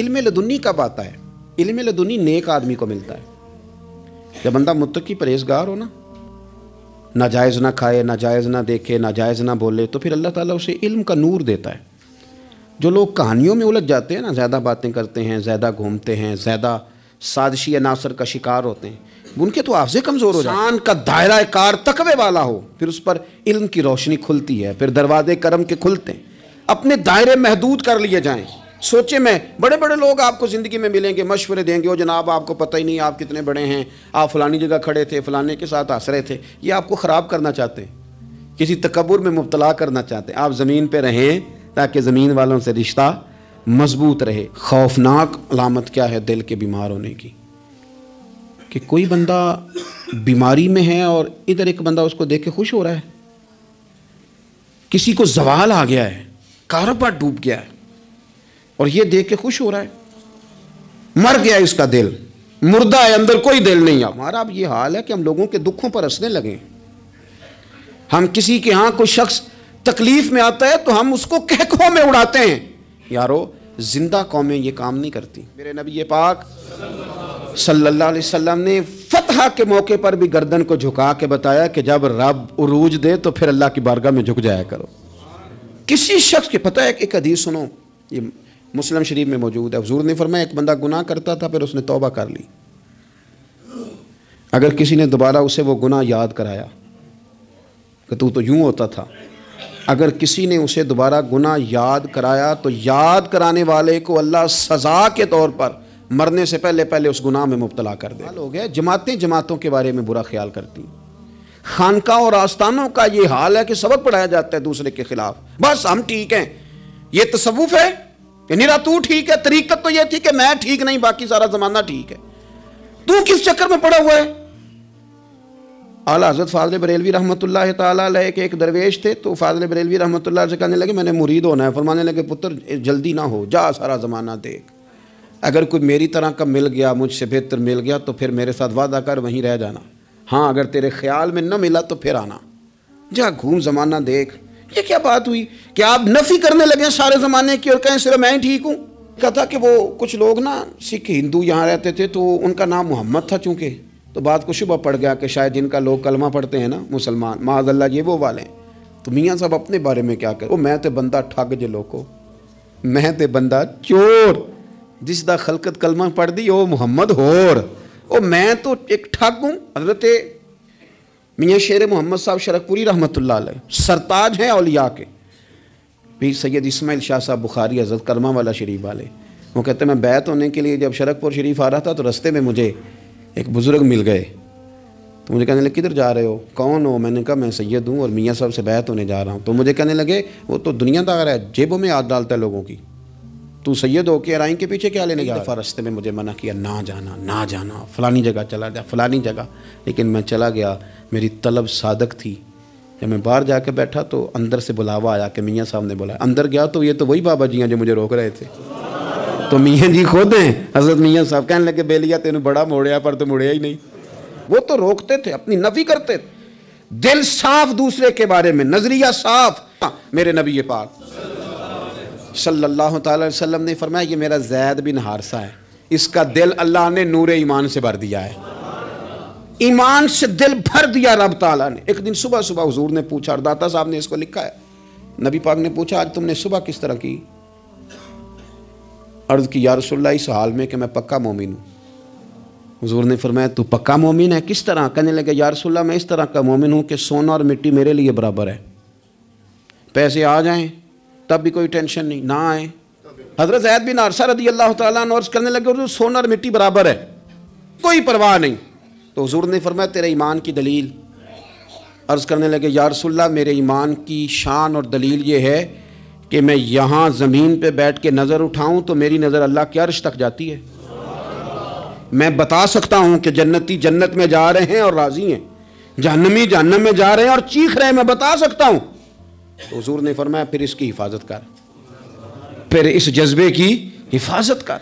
इल्म लदुन्नी कब आता है? इल्म लदुन्नी नेक आदमी को मिलता है। जब बंदा मुत्तकी परहेजगार हो ना, नाजायज़ ना खाए, नाजायज़ ना देखे, नाजायज़ ना बोले तो फिर अल्लाह ताला उसे इल्म का नूर देता है। जो लोग कहानियों में उलझ जाते हैं ना, ज़्यादा बातें करते हैं, ज़्यादा घूमते हैं, ज़्यादा साजिशी नासर का शिकार होते हैं, उनके तो आपसे कमज़ोर हो जाए का दायरा कार तकवे वाला हो, फिर उस पर इल्म की रोशनी खुलती है, फिर दरवाजे करम के खुलते हैं। अपने दायरे महदूद कर लिए जाएँ। सोचे मैं बड़े बड़े लोग आपको ज़िंदगी में मिलेंगे, मशवरे देंगे वो जनाब, आपको पता ही नहीं आप कितने बड़े हैं, आप फलानी जगह खड़े थे, फलाने के साथ हंस रहे थे। ये आपको ख़राब करना चाहते हैं। किसी तकबर में मुबतला करना चाहते हैं। आप ज़मीन पर रहें ताकि ज़मीन वालों से रिश्ता मज़बूत रहे। खौफनाक अलामत क्या है दिल के बीमार होने की? कि कोई बंदा बीमारी में है और इधर एक बंदा उसको देख के खुश हो रहा है। किसी को जवाल आ गया है कारोबार डूब गया है। और ये देख के खुश हो रहा है। मर गया इसका दिल। मुर्दा है, अंदर कोई दिल नहीं है। हमारा अब ये हाल है कि हम लोगों के दुखों पर हंसने लगे हम किसी के यहाँ कोई शख्स तकलीफ़ में आता है तो हम उसको कहकों में उड़ाते हैं। यारो, ज़िंदा कौमें ये काम नहीं करती। मेरे नबी ये पाक सल्लल्लाहु अलैहि वसल्लम ने फतह के मौके पर भी गर्दन को झुका के बताया कि जब रब उरूज दे तो फिर अल्लाह की बारगाह में झुक जाया करो। किसी शख्स के, पता है, एक हदीस सुनो। ये मुस्लिम शरीफ में मौजूद है। हजूर ने फरमाया, एक बंदा गुनाह करता था, फिर उसने तौबा कर ली। अगर किसी ने दोबारा उसे वो गुनाह याद कराया, कि तू तो यूँ होता था, अगर किसी ने उसे दोबारा गुनाह याद कराया तो याद कराने वाले को अल्लाह सज़ा के तौर पर मरने से पहले पहले उस गुनाह में मुबतला कर दे। हो गया, जमातें जमातों के बारे में बुरा ख्याल करती। खानका और आस्थानों का ये हाल है कि सबक पढ़ाया जाता है दूसरे के खिलाफ। बस हम ठीक हैं, ये तसवुफ है। निरा, तू ठीक है, तरीकत तो ये थी कि मैं ठीक नहीं, बाकी सारा जमाना ठीक है। तू किस चक्कर में पड़ा हुआ है? आला हज़रत फाजल बरेलवी रहमत के एक दरवेश थे तो फाजल बरेलवी रहमत से कहने लगे, मैंने मुरीद होना है। फरमाने लगे, पुत्र, जल्दी ना हो, जा सारा ज़माना देख। अगर कोई मेरी तरह का मिल गया, मुझसे बेहतर मिल गया तो फिर मेरे साथ वादा कर, वहीं रह जाना। हाँ अगर तेरे ख्याल में न मिला तो फिर आना। जा, घूम ज़माना देख। ये क्या बात हुई? कि आप नफ़ी करने लगे सारे ज़माने की और कहें, सिर्फ़ मैं ही ठीक हूँ? कहा था कि वो कुछ लोग ना सिख हिंदू यहाँ रहते थे तो उनका नाम मोहम्मद था चूँकि। तो बात को शुभ पड़ गया कि शायद जिनका लोग कलमा पढ़ते हैं ना, मुसलमान। माजल्ला ये वो वाले। तो मियाँ साहब अपने बारे में क्या करें वो मैं तो बंदा ठग जे लोको। मैं तो बंदा चोर। जिस दा खलकत कलमा पढ़ दी, ओ, मुहम्मद होर। ओ, मैं तो एक ठग हूँ। हज़रत मियाँ शेर मोहम्मद साहब शरकपुरी रहमत सरताज हैं अलिया के। भी सैयद इसमाइल शाह साहब बुखारी, हज़रत करमा वाला शरीफ वाले। वो कहते मैं बैत होने के लिए जब शरकपुर शरीफ आ रहा था तो रस्ते में मुझे एक बुज़ुर्ग मिल गए। तो मुझे कहने लगे, किधर जा रहे हो? कौन हो? मैंने कहा, मैं सैयद हूँ और मियाँ साहब से बैत होने जा रहा हूँ। तो मुझे कहने लगे, वो तो दुनियादार है, जेबों में हाथ डालता है लोगों की। तू सैयद हो के के पीछे क्या लेने दफ़ा रस्ते में मुझे मना किया, ना जाना ना जाना। फ़लानी जगह चला जा फ़लानी जगह। लेकिन मैं चला गया, मेरी तलब सादक थी। जब मैं बाहर जाकर बैठा तो अंदर से बुलावा आया कि मियाँ साहब ने बुलाया अंदर गया तो ये तो वही बाबा जी हैं जो मुझे रोक रहे थे। तो मियाँ जी खुद हैं। हज़रत मियाँ साहब कहने लगे, बेलिया, तेन बड़ा मोड़िया, पर तो मुड़िया ही नहीं। वो तो रोकते थे, अपनी नफी करते थे। दिल साफ़ दूसरे के बारे में, नज़रिया साफ़। मेरे नबी ये पाक। सल्लल्लाहु अलैहि वसल्लम ने फरमाया, ये मेरा जैद बिन हारसा है। इसका दिल अल्लाह ने नूर ईमान से भर दिया है। ईमान से दिल भर दिया रब ताला ने। एक दिन सुबह सुबह हुजूर ने पूछा और दाता साहब ने इसको लिखा है। नबी पाक ने पूछा, आज तुमने सुबह किस तरह की? अर्ज़ की, या रसुल्ला इस हाल में कि मैं पक्का मोमिन हूँ। हजूर ने फरमाया, तू पक्का मोमिन है? किस तरह? कहने लगे, या रसुल्ला मैं इस तरह का मोमिन हूँ कि सोना और मिट्टी मेरे लिए बराबर है। पैसे आ जाएँ तब भी कोई टेंशन नहीं, ना आए। हज़रत जैद बिन अरसा रदी अल्लाह तर्ज करने लगे सोना और मिट्टी बराबर है, कोई परवाह नहीं। तो हजूर ने फरमाया, तेरे ईमान की दलील। अर्ज़ करने लगे, या रसुल्ला मेरे ईमान की शान और दलील ये है कि मैं यहाँ ज़मीन पे बैठ के नज़र उठाऊँ तो मेरी नज़र अल्लाह के अर्श तक जाती है। मैं बता सकता हूँ कि जन्नती जन्नत में जा रहे हैं और राज़ी हैं जहनमी जहन्नम में जा रहे हैं और चीख रहे हैं, मैं बता सकता हूँ तो हजूर ने फरमाया फिर इसकी हिफाजत कर। फिर इस जज्बे की हिफाजत कर।